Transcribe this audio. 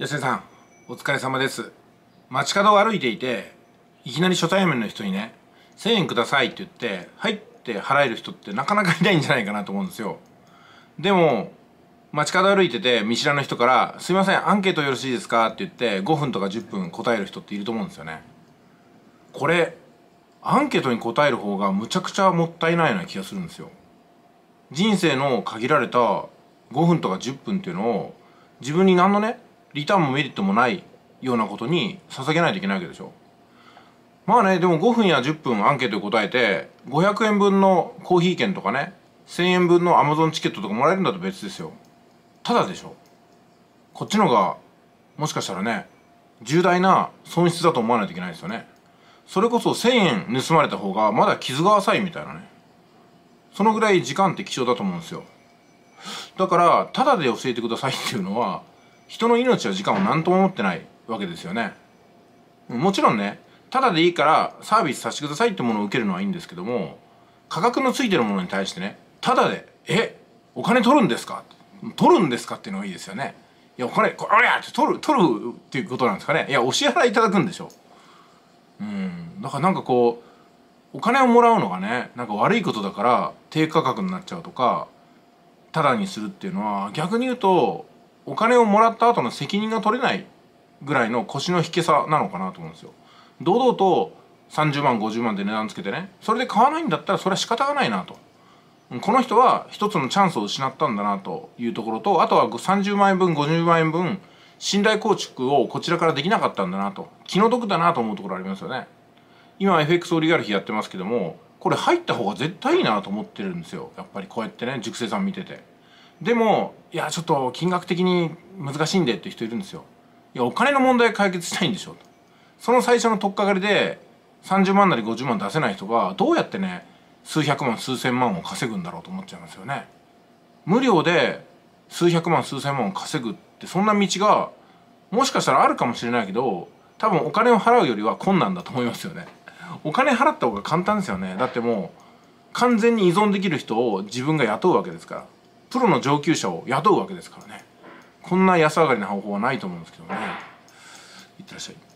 吉田さんお疲れ様です。街角を歩いていていきなり初対面の人にね1000円くださいって言ってはいって払える人ってなかなかいないんじゃないかなと思うんですよ。でも街角歩いてて見知らぬ人から「すいませんアンケートよろしいですか?」って言って5分とか10分答える人っていると思うんですよね。これアンケートに答える方がむちゃくちゃもったいないような気がするんですよ。人生の限られた5分とか10分っていうのを自分に何のねリターンもメリットもないようなことに捧げないといけないわけでしょ。まあねでも5分や10分アンケートで答えて500円分のコーヒー券とかね1000円分のアマゾンチケットとかもらえるんだと別ですよ。ただでしょ。こっちのがもしかしたらね重大な損失だと思わないといけないですよね。それこそ1000円盗まれた方がまだ傷が浅いみたいなね。そのぐらい時間って貴重だと思うんですよ。だからタダで教えてくださいっていうのは人の命や時間を何とも思ってないわけですよね。もちろんねタダでいいからサービスさせてくださいってものを受けるのはいいんですけども価格のついてるものに対してねタダで「えお金取るんですか?」取るんですかっていうのがいいですよね。いやお金これやって取る取るっていうことなんですかね。いやお支払いいただくんでしょうん。だからなんかこうお金をもらうのがねなんか悪いことだから低価格になっちゃうとかタダにするっていうのは逆に言うとお金をもらった後の責任が取れないぐらいの腰の引けさなのかなと思うんですよ。堂々と30万50万で値段つけてね。それで買わないんだったらそれは仕方がないなと。この人は一つのチャンスを失ったんだなというところとあとは30万円分50万円分信頼構築をこちらからできなかったんだなと。気の毒だなと思うところありますよね。今 FX オリガルヒやってますけどもこれ入った方が絶対いいなと思ってるんですよ。やっぱりこうやってね熟成さん見てて。でもいやちょっと金額的に難しいんでって人いるんですよ。いやお金の問題解決したいんでしょと。その最初の取っかかりで30万なり50万出せない人がどうやってね数百万数千万を稼ぐんだろうと思っちゃいますよね。無料で数百万数千万を稼ぐってそんな道がもしかしたらあるかもしれないけど多分お金を払うよりは困難だと思いますよね。お金払った方が簡単ですよね。だってもう完全に依存できる人を自分が雇うわけですから。プロの上級者を雇うわけですからね。こんな安上がりな方法はないと思うんですけどね。いってらっしゃい。